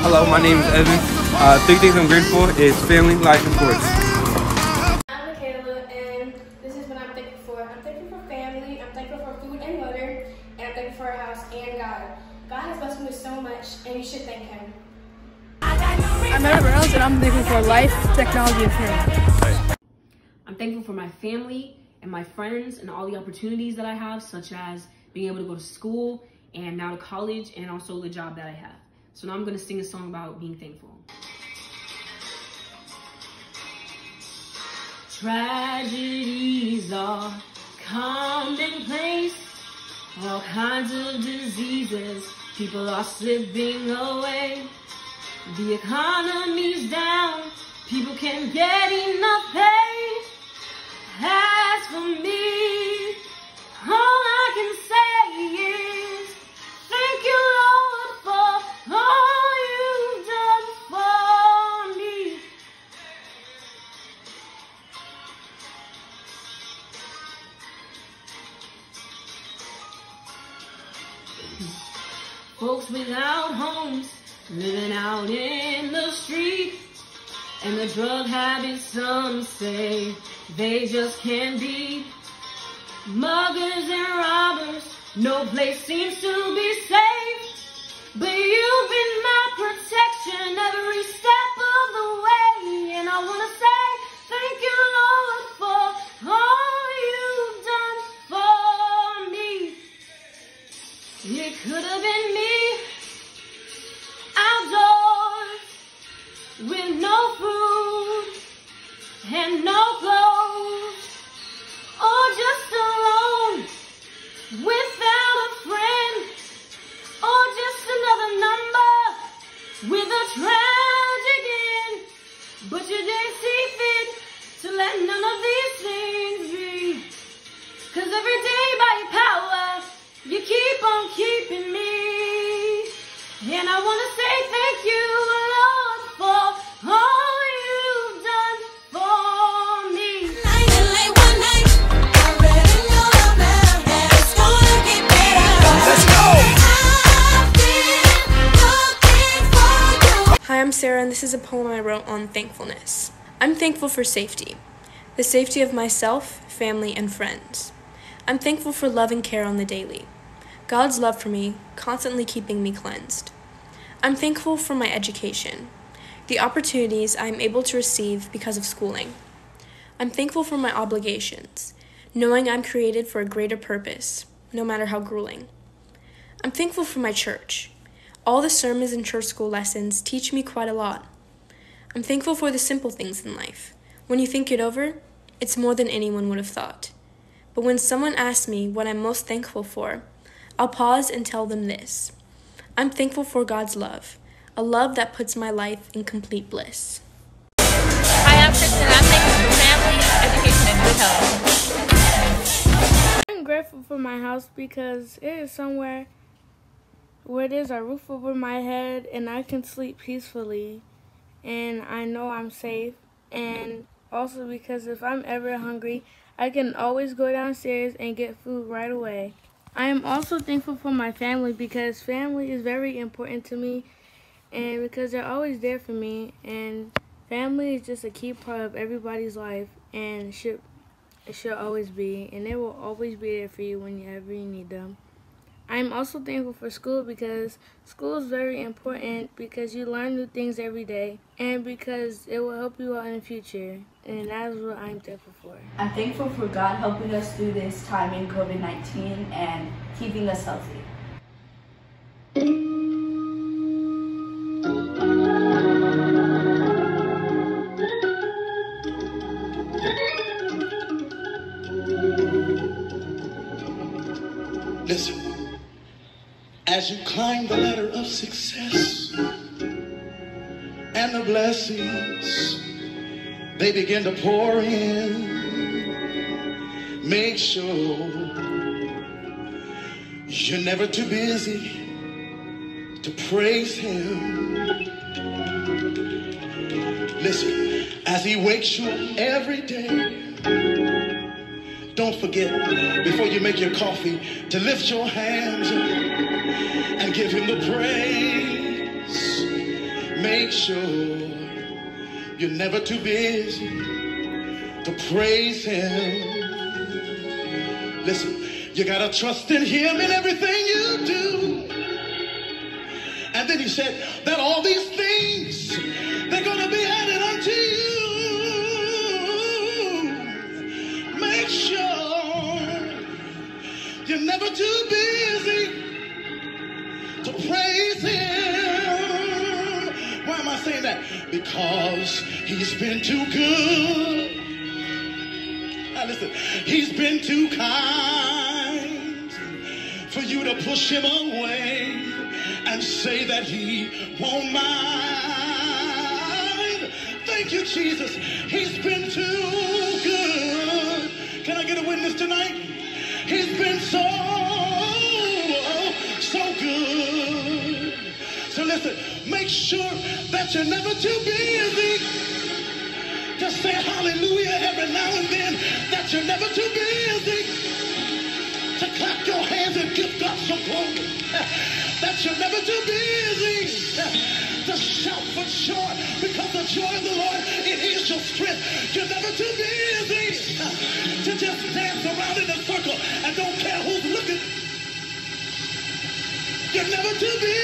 Hello, my name is Evan. Uh, three things I'm grateful for is family, life, and sports. I'm Michaela, and this is what I'm thankful for. I'm thankful for family, I'm thankful for food and water, and I'm thankful for our house and God. God has blessed me with so much, and you should thank Him. I'm Edward Reynolds, and I'm thankful for life, technology, and family. I'm thankful for my family and my friends and all the opportunities that I have, such as being able to go to school and now to college and also the job that I have. So now I'm gonna sing a song about being thankful. Tragedies are commonplace, all kinds of diseases, people are slipping away. The economy's down, people can't get enough pay. As for me, Folks without homes, living out in the street. And the drug habits, some say they just can't be. Muggers and robbers, no place seems to be safe. But you've been my protection every step on keeping me. And I wanna say thank you, Lord, for all you've done for me. Hi, I'm Sarah, and this is a poem I wrote on thankfulness. I'm thankful for safety the safety of myself, family, and friends. I'm thankful for love and care on the daily. God's love for me, constantly keeping me cleansed. I'm thankful for my education, the opportunities I am able to receive because of schooling. I'm thankful for my obligations, knowing I'm created for a greater purpose, no matter how grueling. I'm thankful for my church. All the sermons and church school lessons teach me quite a lot. I'm thankful for the simple things in life. When you think it over, it's more than anyone would have thought. But when someone asks me what I'm most thankful for, I'll pause and tell them this I'm thankful for God's love, a love that puts my life in complete bliss. Hi, I'm Kristen. I'm thankful for family, education, and good health. I'm grateful for my house because it is somewhere where there's a roof over my head and I can sleep peacefully and I know I'm safe. And also because if I'm ever hungry, I can always go downstairs and get food right away. I am also thankful for my family because family is very important to me and because they're always there for me and family is just a key part of everybody's life and should it should always be and they will always be there for you whenever you need them. I'm also thankful for school because school is very important because you learn new things every day and because it will help you out in the future. And that is what I'm thankful for. I'm thankful for God helping us through this time in COVID 19 and keeping us healthy. Listen, as you climb the ladder of success and the blessings, they begin to pour in. Make sure you're never too busy to praise Him. Listen, as He wakes you up every day. Don't forget, before you make your coffee, to lift your hands and give him the praise. Make sure you're never too busy to praise Him. Listen, you gotta trust in Him in everything you do. And then He said that all these things Saying that? Because He's been too good. Now listen, He's been too kind for you to push Him away and say that He won't mind. Thank you, Jesus. He's been too good. Can I get a witness tonight? He's been so, so good. So listen, make sure that you're never too busy. Just say hallelujah every now and then. That you're never too busy to clap your hands and give God some glory. That you're never too busy to shout for joy because the joy of the Lord it is your strength. You're never too busy to just dance around in a circle and don't care who's looking. You're never too busy